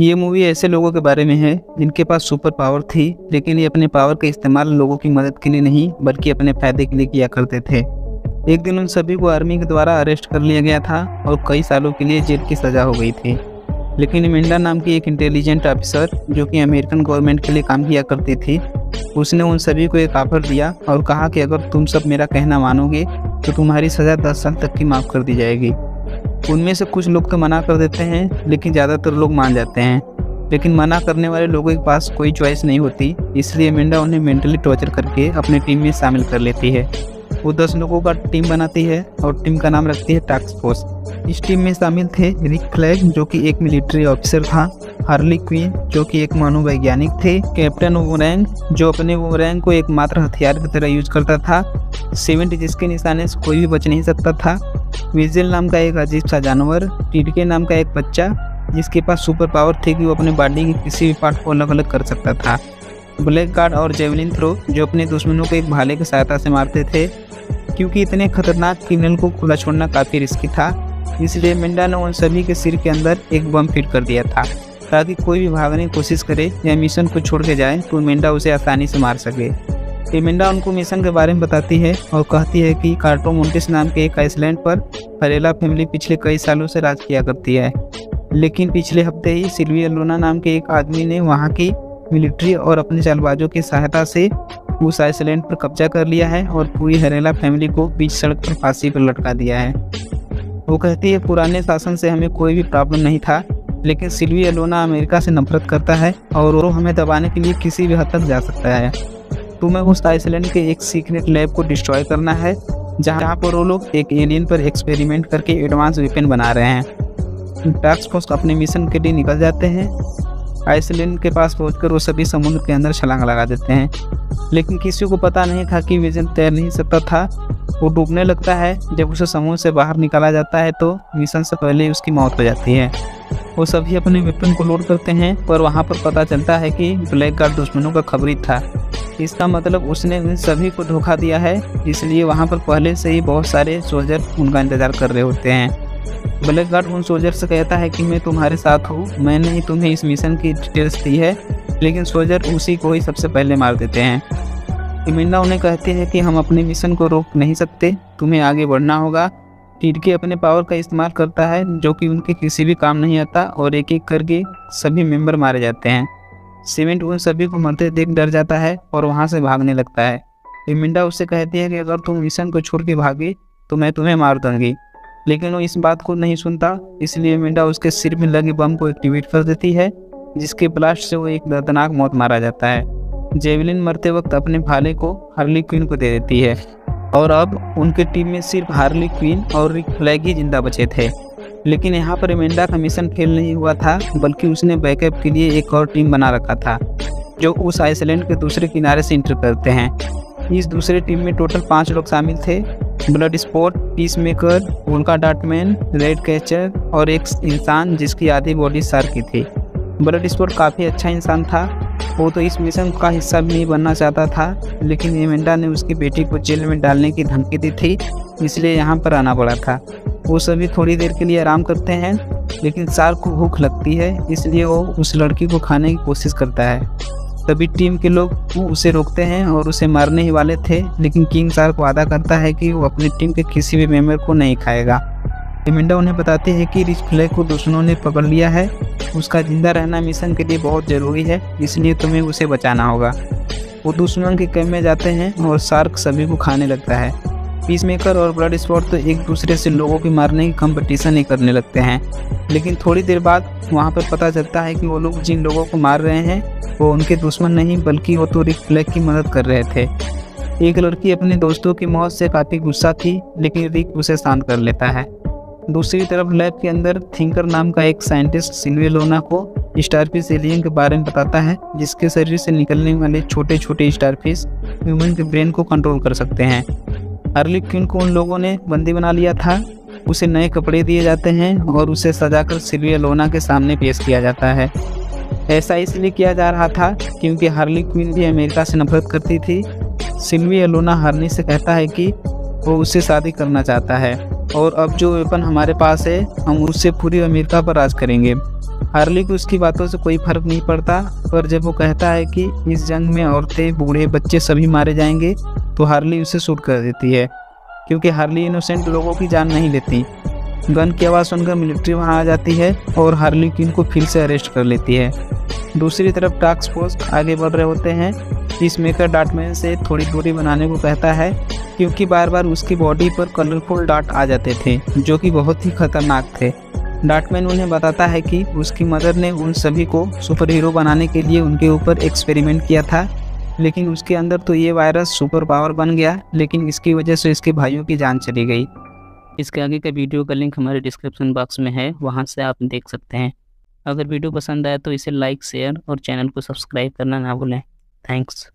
ये मूवी ऐसे लोगों के बारे में है, जिनके पास सुपर पावर थी, लेकिन ये अपने पावर का इस्तेमाल लोगों की मदद के लिए नहीं, बल्कि अपने फ़ायदे के लिए किया करते थे। एक दिन उन सभी को आर्मी के द्वारा अरेस्ट कर लिया गया था, और कई सालों के लिए जेल की सज़ा हो गई थी। लेकिन मिंडा नाम की एक इंटेलिजेंट ऑफिसर जो कि अमेरिकन गवर्नमेंट के लिए काम किया करती थी, उसने उन सभी को एक ऑफ़र दिया, और कहा कि अगर तुम सब मेरा कहना मानोगे तो तुम्हारी सज़ा दस साल तक की माफ़ कर दी जाएगी। उनमें से कुछ लोग तो मना कर देते हैं, लेकिन ज़्यादातर लोग मान जाते हैं। लेकिन मना करने वाले लोगों के पास कोई चॉइस नहीं होती, इसलिए मिंडा उन्हें मेंटली टॉर्चर करके अपने टीम में शामिल कर लेती है। वो दस लोगों का टीम बनाती है और टीम का नाम रखती है टास्क फोर्स इस टीम में शामिल थे रिक फ्लैग जो कि एक मिलिट्री ऑफिसर था हार्ली क्वीन जो कि एक मनोवैज्ञानिक थे कैप्टन वोरैंग जो अपने वोरैंग को एकमात्र हथियार की तरह यूज़ करता था सेवेंटी जिसके निशाने से कोई भी बच नहीं सकता था। विजिल नाम का एक अजीब सा जानवर टिडके नाम का एक बच्चा, जिसके पास सुपर पावर थी कि वो अपने बॉडी के किसी भी पार्ट को अलग अलग कर सकता था। ब्लैक गार्ड और जेवलिन थ्रो जो अपने दुश्मनों को एक भाले की सहायता से मारते थे, क्योंकि इतने खतरनाक क्रिमिनल को खुला छोड़ना काफ़ी रिस्की था, इसलिए मिंडा ने उन सभी के सिर के अंदर एक बम फिट कर दिया था, ताकि कोई भी भागने की कोशिश करे या मिशन को छोड़ के जाए तो मिंडा उसे आसानी से मार सके। एमिंडा उनको मिशन के बारे में बताती है और कहती है कि कार्टोमोन्टिस नाम के एक आइसलैंड पर फरेला फैमिली पिछले कई सालों से राज किया करती है। लेकिन पिछले हफ़्ते ही सिल्वी लोना नाम के एक आदमी ने वहाँ की मिलिट्री और अपने चालबाजों की सहायता से उस आइसलैंड पर कब्जा कर लिया है और पूरी हरेला फैमिली को बीच सड़क पर फांसी पर लटका दिया है। वो कहती है, पुराने शासन से हमें कोई भी प्रॉब्लम नहीं था, लेकिन सिल्वी अलोना अमेरिका से नफरत करता है और वो हमें दबाने के लिए किसी भी हद तक जा सकता है। तुम्हें उस आइसलैंड के एक सीक्रेट लैब को डिस्ट्रॉय करना है, जहाँ पर वो लोग एक एलियन पर एक्सपेरिमेंट करके एडवांस वेपन बना रहे हैं। टास्क फोर्स अपने मिशन के लिए निकल जाते हैं। आइसलैंड के पास पहुंचकर वो सभी समुद्र के अंदर छलांग लगा देते हैं। लेकिन किसी को पता नहीं था कि विजन तैर नहीं सकता था। वो डूबने लगता है। जब उसे समुद्र से बाहर निकाला जाता है तो मिशन से पहले उसकी मौत हो जाती है। वो सभी अपने वेपन को लोड करते हैं, पर वहाँ पर पता चलता है कि ब्लैक गार्ड दुश्मनों का खबरी था। इसका मतलब उसने सभी को धोखा दिया है, इसलिए वहाँ पर पहले से ही बहुत सारे सोल्जर उनका इंतज़ार कर रहे होते हैं। ब्लैक गार्ड उन सोल्जर से कहता है कि मैं तुम्हारे साथ हूँ, मैंने ही तुम्हें इस मिशन की डिटेल्स दी है, लेकिन सोल्जर उसी को ही सबसे पहले मार देते हैं। इमिंडा उन्हें कहती है कि हम अपने मिशन को रोक नहीं सकते, तुम्हें आगे बढ़ना होगा टिडके अपने पावर का इस्तेमाल करता है, जो कि उनके किसी भी काम नहीं आता और एक एक करके सभी मेंबर मारे जाते हैं। सीमेंट उन सभी को मरते देख डर जाता है और वहाँ से भागने लगता है। इमिंडा उससे कहती है कि अगर तुम मिशन को छोड़ के भागे तो मैं तुम्हें मार दूँगी। लेकिन वो इस बात को नहीं सुनता, इसलिए मिंडा उसके सिर में लगे बम को एक्टिवेट कर देती है, जिसके ब्लास्ट से वो एक दर्दनाक मौत मारा जाता है। जेवलिन मरते वक्त अपने भाले को हार्ली क्वीन को दे देती है। और अब उनके टीम में सिर्फ़ हार्ली क्वीन और रिक फ्लैग ही ज़िंदा बचे थे। लेकिन यहाँ पर एमेंडा का मिशन फेल नहीं हुआ था, बल्कि उसने बैकअप के लिए एक और टीम बना रखा था, जो उस आइसलैंड के दूसरे किनारे से इंटर करते हैं। इस दूसरे टीम में टोटल पाँच लोग शामिल थे, ब्लड स्पॉट पीस मेकर उनका डाटमैन रेड कैचर और एक इंसान जिसकी आधी बॉडी सर की थी। ब्लड स्पॉट काफ़ी अच्छा इंसान था वो तो इस मिशन का हिस्सा भी नहीं बनना चाहता था, लेकिन एमेंडा ने उसकी बेटी को जेल में डालने की धमकी दी थी, इसलिए यहाँ पर आना पड़ा था। वो सभी थोड़ी देर के लिए आराम करते हैं, लेकिन सार को भूख लगती है, इसलिए वो उस लड़की को खाने की कोशिश करता है। तभी टीम के लोग उसे रोकते हैं और उसे मारने ही वाले थे, लेकिन किंग सार को वादा करता है कि वो अपनी टीम के किसी भी मेंबर को नहीं खाएगा। एमिंडा उन्हें बताती है कि रिच फ्लैग को दुश्मनों ने पकड़ लिया है। उसका ज़िंदा रहना मिशन के लिए बहुत ज़रूरी है, इसलिए तुम्हें उसे बचाना होगा। वो दुश्मन के कैम में जाते हैं और सार्क सभी को खाने लगता है। पीस मेकर और ब्लड स्पॉट तो एक दूसरे से लोगों की मारने की कंपटीशन ही करने लगते हैं। लेकिन थोड़ी देर बाद वहाँ पर पता चलता है कि वो लोग जिन लोगों को मार रहे हैं, वो उनके दुश्मन नहीं, बल्कि वो तो रिक फ्लैग की मदद कर रहे थे। एक लड़की अपने दोस्तों की मौत से काफ़ी गुस्सा थी, लेकिन रिक उसे शांत कर लेता है। दूसरी तरफ़ लैब के अंदर थिंकर नाम का एक साइंटिस्ट सिल्वे लोना को स्टारफिश एलियन के बारे में बताता है, जिसके शरीर से निकलने वाले छोटे छोटे स्टारफिश ह्यूमन के ब्रेन को कंट्रोल कर सकते हैं। अर्ली क्वीन को उन लोगों ने बंदी बना लिया था। उसे नए कपड़े दिए जाते हैं और उसे सजाकर सिल्विया लोना के सामने पेश किया जाता है। ऐसा इसलिए किया जा रहा था क्योंकि हार्ली क्वीन भी अमेरिका से नफरत करती थी। सिल्वी लोना हार्नी से कहता है कि वो उससे शादी करना चाहता है। और अब जो वेपन हमारे पास है, हम उससे पूरी अमेरिका पर राज करेंगे। हार्ली को उसकी बातों से कोई फ़र्क नहीं पड़ता, पर जब वो कहता है कि इस जंग में औरतें, बूढ़े बच्चे सभी मारे जाएँगे तो हार्ली उसे शूट कर देती है, क्योंकि हार्ली इनोसेंट लोगों की जान नहीं लेती। गन की आवाज़ सुनकर मिलिट्री वहाँ आ जाती है और हार्ली क्विन को फिर से अरेस्ट कर लेती है। दूसरी तरफ़ टास्क फोर्स आगे बढ़ रहे होते हैं पीस मेकर डाटमैन से थोड़ी दूरी बनाने को कहता है, क्योंकि बार बार उसकी बॉडी पर कलरफुल डाट आ जाते थे, जो कि बहुत ही खतरनाक थे। डाटमैन उन्हें बताता है कि उसकी मदर ने उन सभी को सुपर हीरो बनाने के लिए उनके ऊपर एक्सपेरिमेंट किया था, लेकिन उसके अंदर तो ये वायरस सुपर पावर बन गया, लेकिन इसकी वजह से इसके भाइयों की जान चली गई। इसके आगे का वीडियो का लिंक हमारे डिस्क्रिप्शन बॉक्स में है, वहाँ से आप देख सकते हैं। अगर वीडियो पसंद आए तो इसे लाइक शेयर और चैनल को सब्सक्राइब करना ना भूलें। Thanks.